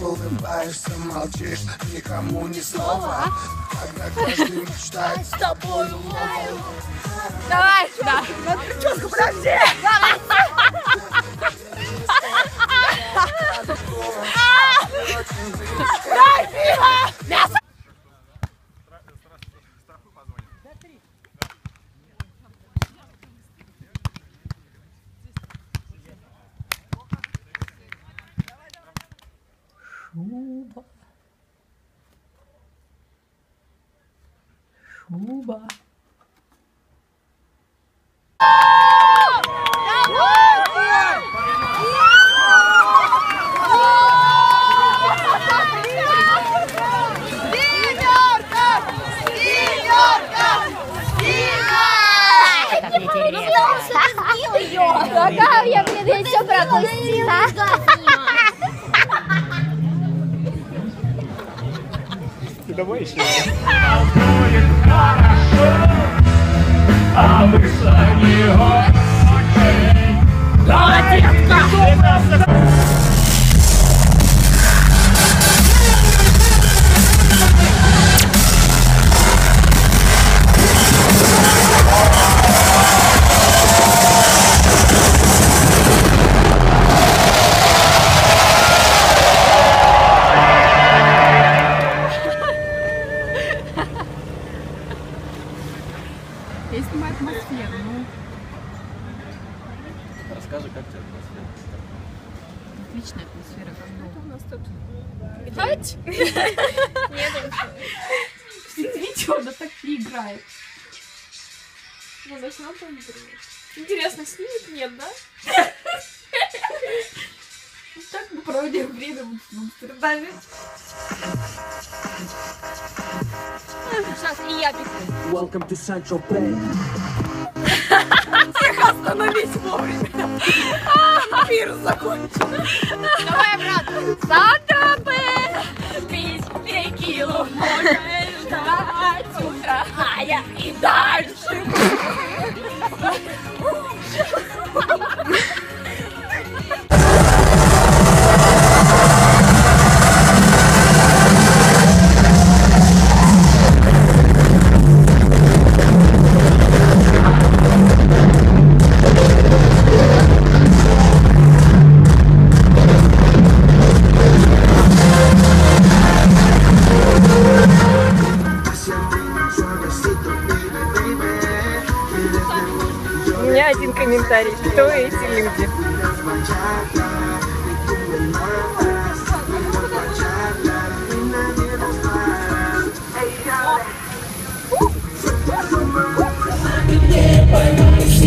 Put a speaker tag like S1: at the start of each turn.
S1: Улыбаешься, молчишь, никому ни слова Когда каждый мечтает с тобой
S2: Давай сюда. На прическу, подожди. Пиво! Мясо! Шуба.
S3: Какая я, блин, я все пропустила.
S4: Ты давай еще.
S5: А
S4: Расскажи, как тебе атмосфера?
S2: отличная атмосфера, как дома.
S6: У нас тут
S2: Видите, она так играет.
S6: ну, начнем по Интересно, снимет? Нет, да?
S2: Так мы проводим время в Амстердаме.
S3: Сейчас и я бегу.
S5: Welcome to Central Bay.
S2: Остановись вовремя. Пир закончен.
S3: Давай обратно.
S2: Сантропе! Пить текилу можешь ждать утра, а я и дальше.
S6: У меня один комментарий. Кто эти люди? Не поймаешь,